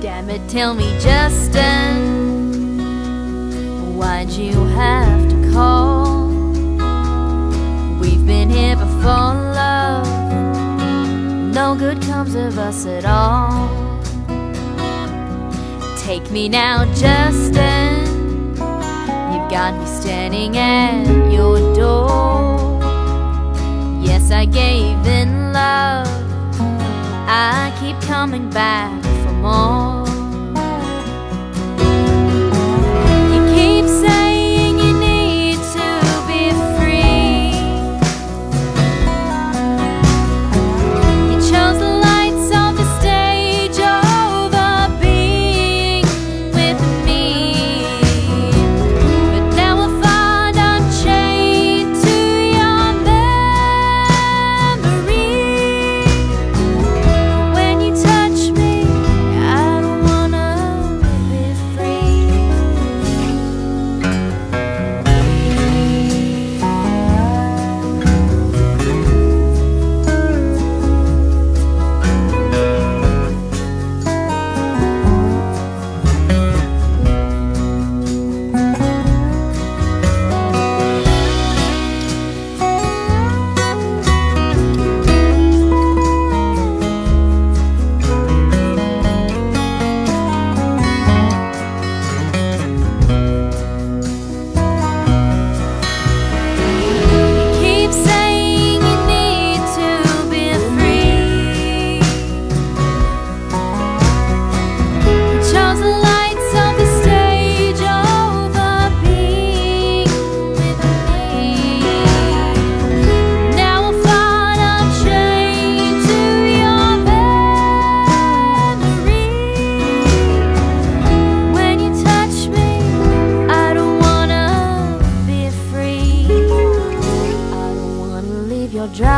Damn it, tell me, Justin, why'd you have to call? We've been here before, love. No good comes of us at all. Take me now, Justin. You've got me standing at your door. Yes, I gave in love. I keep coming back for more.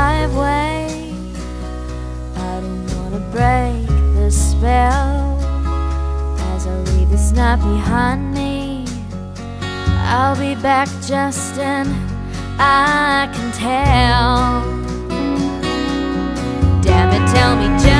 Driveway. I don't wanna break the spell. As I leave this night behind me, I'll be back, Justin. I can tell. Damn it, tell me, Justin.